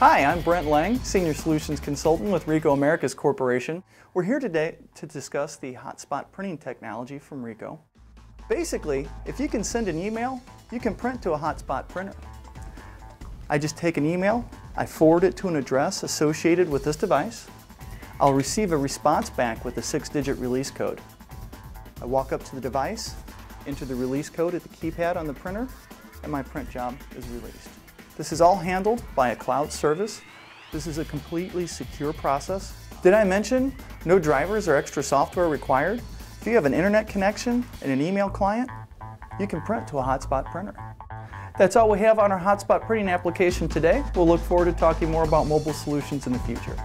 Hi, I'm Brent Lang, Senior Solutions Consultant with Ricoh Americas Corporation. We're here today to discuss the hotspot printing technology from Ricoh. Basically, if you can send an email, you can print to a hotspot printer. I just take an email, I forward it to an address associated with this device. I'll receive a response back with a six-digit release code. I walk up to the device, enter the release code at the keypad on the printer, and my print job is released. This is all handled by a cloud service. This is a completely secure process. Did I mention no drivers or extra software required? If you have an internet connection and an email client, you can print to a hotspot printer. That's all we have on our hotspot printing application today. We'll look forward to talking more about mobile solutions in the future.